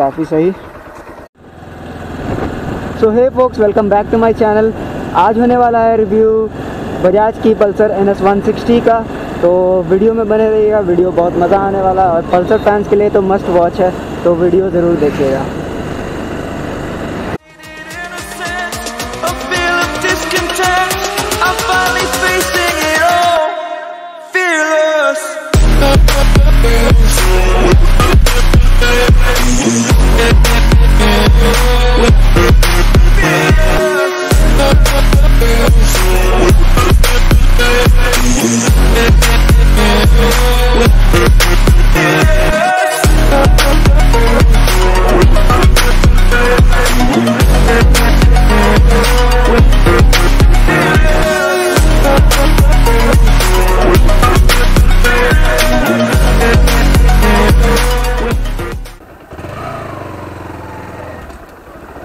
काफ़ी सही। So hey folks welcome back to my channel आज होने वाला है रिव्यू बजाज की पल्सर एन एस का। तो वीडियो में बने रहिएगा वीडियो बहुत मज़ा आने वाला है। और पल्सर फैंस के लिए तो मस्ट वॉच है तो वीडियो ज़रूर देखिएगा।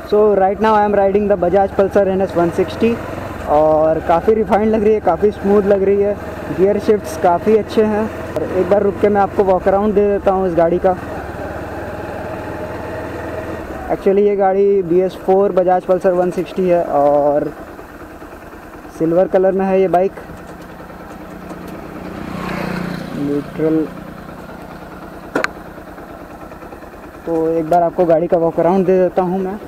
So right now I am riding the Bajaj Pulsar N S one sixty और काफ़ी रिफाइंड लग रही है, काफ़ी स्मूथ लग रही है। गियर शिफ्ट्स काफ़ी अच्छे हैं। और एक बार रुक के मैं आपको वॉक अराउंड दे देता हूँ इस गाड़ी का। एक्चुअली ये गाड़ी B S four Bajaj Pulsar one sixty है और सिल्वर कलर में है ये बाइक न्यूट्रल तो एक बार आपको गाड़ी का वॉक अराउंड दे देता हूँ मैं।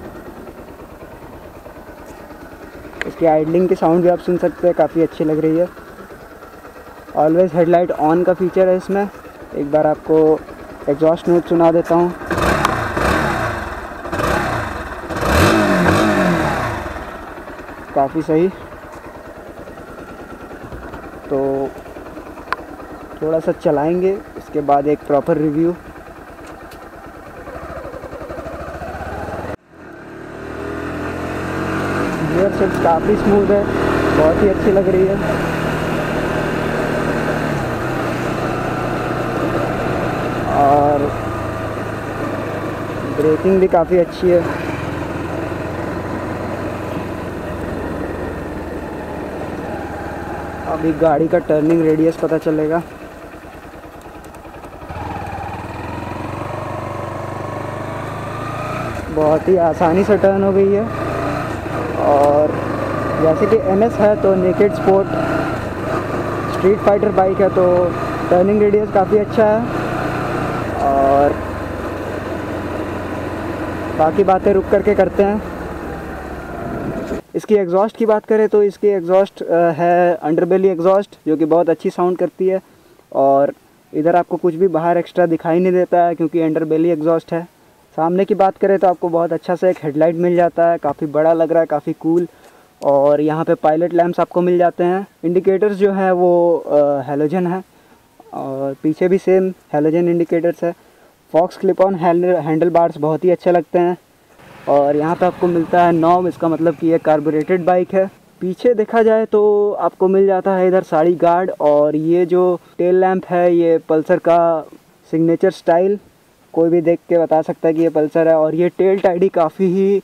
इसकी आइडलिंग के साउंड भी आप सुन सकते हैं, काफ़ी अच्छी लग रही है। ऑलवेज हेडलाइट ऑन का फीचर है इसमें। एक बार आपको एग्जॉस्ट नोट सुना देता हूँ। काफ़ी सही। तो थोड़ा सा चलाएँगे उसके बाद एक प्रॉपर रिव्यू गियर काफ़ी स्मूथ है। बहुत ही अच्छी लग रही है। और ब्रेकिंग भी काफ़ी अच्छी है। अभी गाड़ी का टर्निंग रेडियस पता चलेगा। बहुत ही आसानी से टर्न हो गई है। जैसे कि एन है तो naked sport street fighter bike है तो टर्निंग रेडियस काफ़ी अच्छा है। और बाकी बातें रुक करके करते हैं। इसकी एग्जॉस्ट की बात करें तो इसकी एग्जॉस्ट है अंडरबेली एग्जॉस्ट जो कि बहुत अच्छी साउंड करती है। और इधर आपको कुछ भी बाहर एक्स्ट्रा दिखाई नहीं देता है क्योंकि अंडरबेली एग्जॉस्ट है। सामने की बात करें तो आपको बहुत अच्छा सा एक हेडलाइट मिल जाता है, काफ़ी बड़ा लग रहा है, काफ़ी कूल और यहाँ पे पायलट लैम्प्स आपको मिल जाते हैं। इंडिकेटर्स जो है वो हेलोजन है और पीछे भी सेम हेलोजन इंडिकेटर्स है। Faux clip on handle bars बहुत ही अच्छे लगते हैं। और यहाँ पे आपको मिलता है नॉब इसका मतलब कि ये कार्बोरेटेड बाइक है। पीछे देखा जाए तो आपको मिल जाता है इधर साड़ी गार्ड और ये जो टेल लैम्प है, ये पल्सर का सिग्नेचर स्टाइल कोई भी देख के बता सकता है कि ये पल्सर है और ये टेल टाइडी काफ़ी ही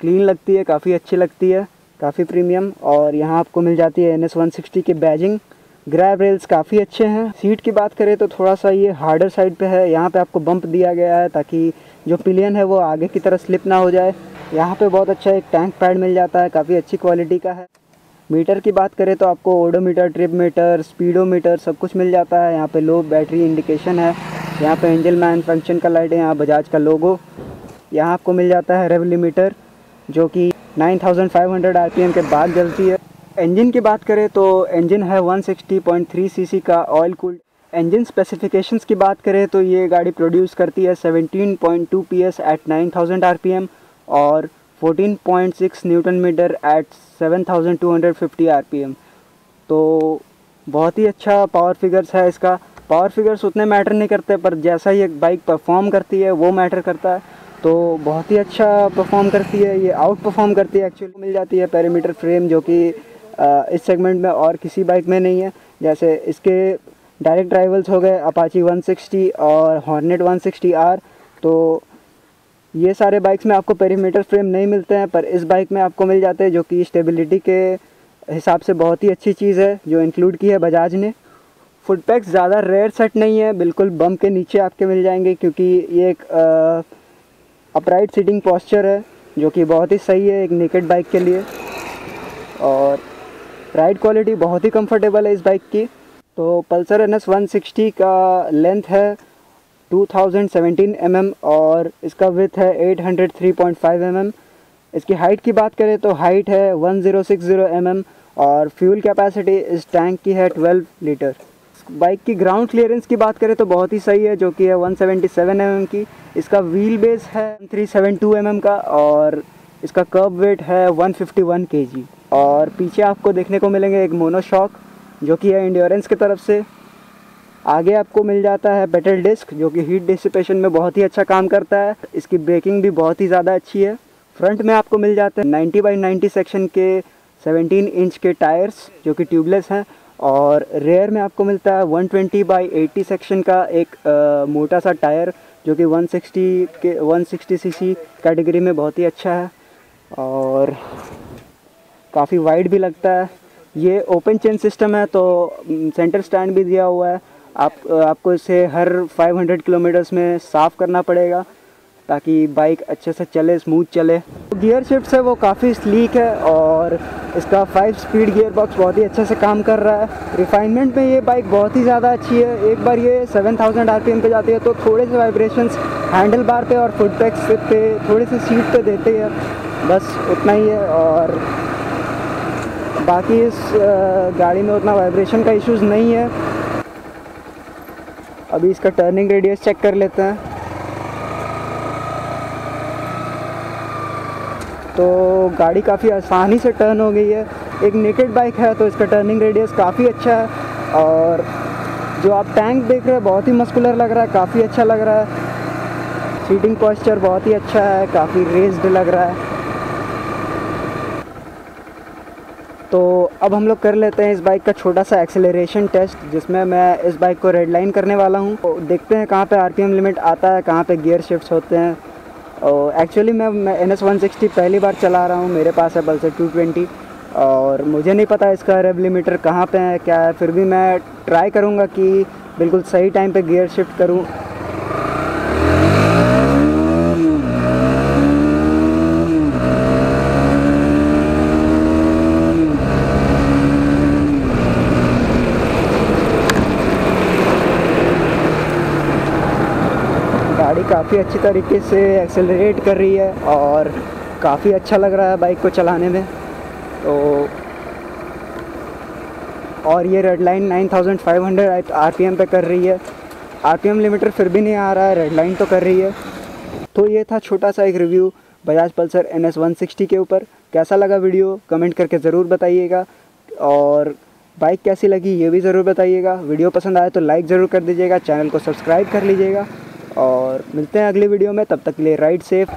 क्लीन लगती है, काफ़ी अच्छी लगती है। काफ़ी प्रीमियम और यहाँ आपको मिल जाती है एन एस वन सिक्सटी की बैजिंग। ग्रैब रेल्स काफ़ी अच्छे हैं। सीट की बात करें तो थोड़ा सा ये हार्डर साइड पे है। यहाँ पे आपको बम्प दिया गया है ताकि जो पिलियन है वो आगे की तरह स्लिप ना हो जाए। यहाँ पे बहुत अच्छा एक टैंक पैड मिल जाता है। काफ़ी अच्छी क्वालिटी का है। मीटर की बात करें तो आपको ओडोमीटर ट्रिप मीटर स्पीडोमीटर सब कुछ मिल जाता है। यहाँ पे लो बैटरी इंडिकेशन है। यहाँ पे एंजल मैन फ़ंक्शन का लाइट है। यहाँ बजाज का लोगो यहाँ आपको मिल जाता है रेव लिमीटर जो कि 9500 आरपीएम के बाद जलती है। इंजन की बात करें तो इंजन है 160.3 सीसी का ऑयल कूल्ड इंजन स्पेसिफिकेशंस की बात करें तो ये गाड़ी प्रोड्यूस करती है 17.2 पीएस एट 9000 आरपीएम और 14.6 न्यूटन मीटर एट 7250 आरपीएम तो बहुत ही अच्छा पावर फिगर्स है इसका। पावर फिगर्स उतने मैटर नहीं करते, पर जैसा ये बाइक परफॉर्म करती है, वो मैटर करता है। तो बहुत ही अच्छा परफॉर्म करती है, ये आउट परफॉर्म करती है एक्चुअली मिल जाती है पैरामीटर फ्रेम जो कि इस सेगमेंट में और किसी बाइक में नहीं है। जैसे इसके डायरेक्ट ड्राइवल्स हो गए अपाची 160 और हॉर्नेट 160 आर तो ये सारे बाइक्स में आपको पेरीमीटर फ्रेम नहीं मिलते हैं, पर इस बाइक में आपको मिल जाते हैं, जो कि स्टेबिलिटी के हिसाब से बहुत ही अच्छी चीज़ है, जो इंक्लूड की है बजाज ने। फुट पैक्स ज़्यादा रेयर सेट नहीं है, बिल्कुल बम के नीचे आपके मिल जाएँगे, क्योंकि ये एक अपराइट सीटिंग पॉस्चर है, जो कि बहुत ही सही है एक नेकेड बाइक के लिए। और राइड क्वालिटी बहुत ही कंफर्टेबल है इस बाइक की। तो Pulsar N S one sixty का लेंथ है 2017 mm और इसका विथ है 803.5 mm इसकी हाइट की बात करें तो हाइट है 1060 mm और फ्यूल कैपेसिटी इस टैंक की है 12 लीटर बाइक की ग्राउंड क्लियरेंस की बात करें तो बहुत ही सही है, जो कि है 177 सेवेंटी mm की। इसका व्हील बेस है 372 सेवन mm का और इसका कर्ब वेट है 151 kg और पीछे आपको देखने को मिलेंगे एक मोनोशॉक जो कि है इंड्योरेंस की तरफ़ से। आगे आपको मिल जाता है बेटर डिस्क जो कि हीट डिसिपेशन में बहुत ही अच्छा काम करता है। इसकी ब्रेकिंग भी बहुत ही ज़्यादा अच्छी है। फ्रंट में आपको मिल जाते हैं 90 बाई 90 सेक्शन के 17 इंच के टायर्स जो कि ट्यूबलेस हैं। और रेयर में आपको मिलता है 120 बाई एटी सेक्शन का एक आ, मोटा सा टायर जो कि 160 के 160 सीसी कैटेगरी में बहुत ही अच्छा है। और काफ़ी वाइड भी लगता है। ये ओपन चेन सिस्टम है तो सेंटर स्टैंड भी दिया हुआ है। आप आपको इसे हर 500 किलोमीटर्स में साफ़ करना पड़ेगा। ताकि बाइक अच्छे से चले स्मूथ चले। गियर शिफ्ट है, वो काफ़ी स्लीक है और इसका फाइव स्पीड गियर बॉक्स बहुत ही अच्छे से काम कर रहा है। रिफाइनमेंट में ये बाइक बहुत ही ज़्यादा अच्छी है। एक बार ये 7000 आरपीएम पे जाती है तो थोड़े से वाइब्रेशंस हैंडल बार पे और फुट पैक्स पे, थोड़े से सीट पे देते हैं। बस उतना ही है और बाकी इस गाड़ी में उतना वाइब्रेशन का इश्यूज़ नहीं है। अभी इसका टर्निंग रेडियस चेक कर लेते हैं। तो गाड़ी काफ़ी आसानी से टर्न हो गई है। एक नेकेड बाइक है तो इसका टर्निंग रेडियस काफ़ी अच्छा है। और जो आप टैंक देख रहे हैं, बहुत ही मस्कुलर लग रहा है, काफ़ी अच्छा लग रहा है। सीटिंग पॉस्चर बहुत ही अच्छा है, काफ़ी रेस्ड लग रहा है। तो अब हम लोग कर लेते हैं इस बाइक का छोटा सा एक्सेलरेशन टेस्ट जिसमें मैं इस बाइक को रेड लाइन करने वाला हूँ। तो देखते हैं कहाँ पे आरपीएम लिमिट आता है, कहाँ पे गियर शिफ्ट्स होते हैं। और एक्चुअली मैं एन एस पहली बार चला रहा हूँ, मेरे पास है टू ट्वेंटी और मुझे नहीं पता इसका रेब लिमिटर कहाँ पे है, क्या है। फिर भी मैं ट्राई करूँगा कि बिल्कुल सही टाइम पे गियर शिफ्ट करूँ गाड़ी काफ़ी अच्छी तरीके से एक्सेलरेट कर रही है और काफ़ी अच्छा लग रहा है बाइक को चलाने में। तो और ये रेड लाइन 9500 आरपीएम पे कर रही है। आरपीएम लिमिटर फिर भी नहीं आ रहा है रेड लाइन तो कर रही है। तो ये था छोटा सा एक review Bajaj Pulsar N S के ऊपर। कैसा लगा वीडियो कमेंट करके ज़रूर बताइएगा। और बाइक कैसी लगी ये भी ज़रूर बताइएगा। वीडियो पसंद आए तो लाइक ज़रूर कर दीजिएगा। चैनल को सब्सक्राइब कर लीजिएगा। मिलते हैं अगले वीडियो में तब तक के लिए राइड सेफ़